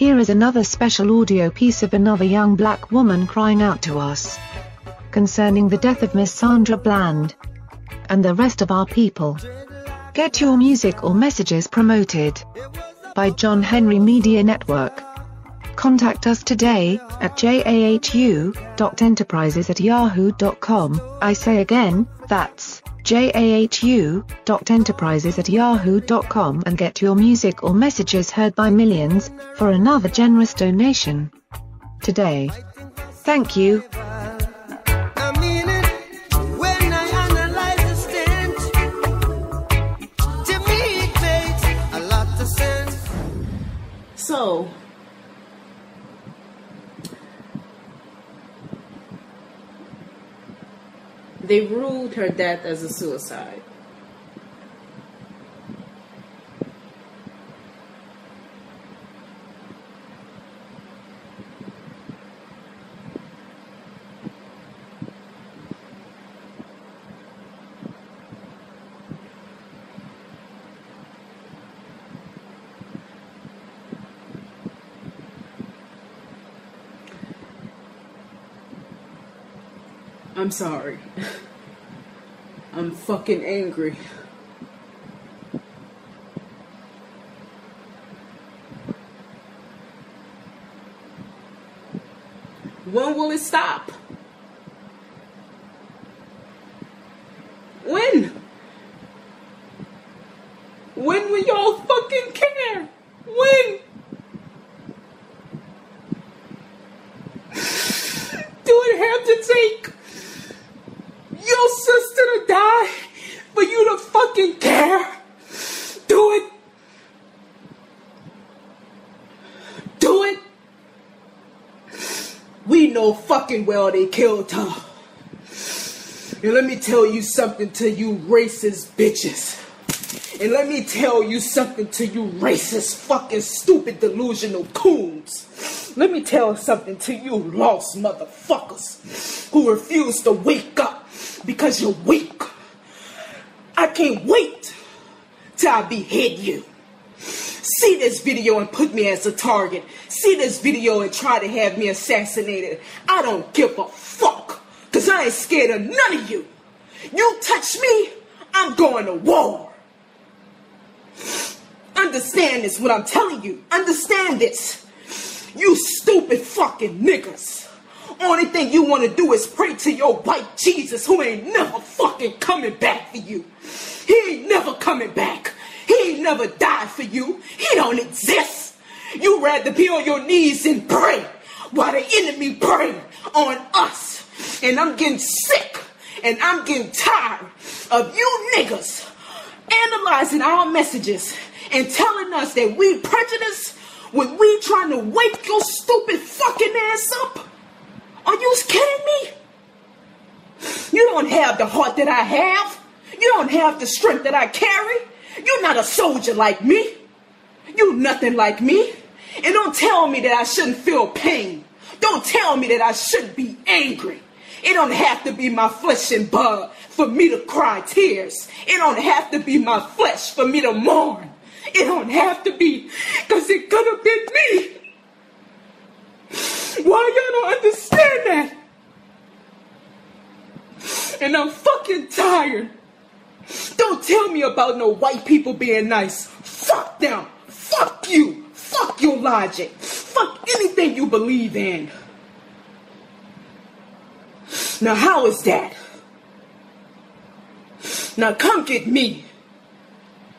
Here is another special audio piece of another young black woman crying out to us concerning the death of Miss Sandra Bland and the rest of our people. Get your music or messages promoted by John Henry Media Network. Contact us today at jahu.enterprises at yahoo.com. I say again, that's jahu.enterprises at yahoo.com and get your music or messages heard by millions for another generous donation today. Thank you. They ruled her death as a suicide. I'm sorry. I'm fucking angry. When will it stop? When? When will y'all fucking care? When? Do it have to take your sister to die for you to fucking care? Do it. Do it. We know fucking well they killed her. And let me tell you something to you racist bitches. And let me tell you something to you racist, fucking stupid, delusional coons. Let me tell something to you lost motherfuckers who refuse to wake up because you're weak. I can't wait till I behead you. See this video and put me as a target. See this video and try to have me assassinated. I don't give a fuck. Cause I ain't scared of none of you. You touch me, I'm going to war. Understand this, what I'm telling you. Understand this. You stupid fucking niggas. Only thing you want to do is pray to your white Jesus who ain't never fucking coming back for you. He ain't never coming back. Never died for you. He don't exist. You rather be on your knees and pray while the enemy prey on us. And I'm getting sick and I'm getting tired of you niggas analyzing our messages and telling us that we prejudice when we trying to wake your stupid fucking ass up. Are you kidding me? You don't have the heart that I have. You don't have the strength that I carry. You're not a soldier like me. You nothing like me. And don't tell me that I shouldn't feel pain. Don't tell me that I shouldn't be angry. It don't have to be my flesh and blood for me to cry tears. It don't have to be my flesh for me to mourn. It don't have to be, cause it could have been me. Why y'all don't understand that? And I'm fucking tired. Don't tell me about no white people being nice. Fuck them. Fuck you. Fuck your logic. Fuck anything you believe in. Now, how is that? Now, come get me.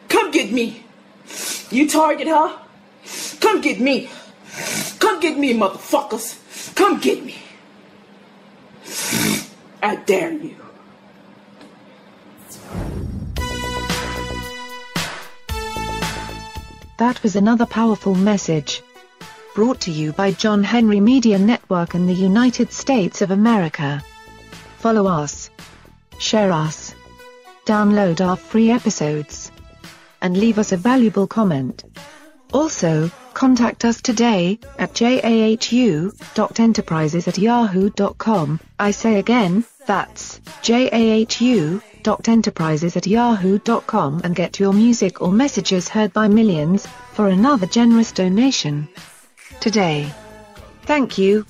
Come get me. You target her? Come get me. Come get me, motherfuckers. Come get me. I dare you. That was another powerful message. Brought to you by John Henry Media Network in the United States of America. Follow us. Share us. Download our free episodes. And leave us a valuable comment. Also, contact us today at jahu.enterprises at yahoo.com. I say again, that's jahu.enterprises at yahoo.com and get your music or messages heard by millions for another generous donation today. Thank you.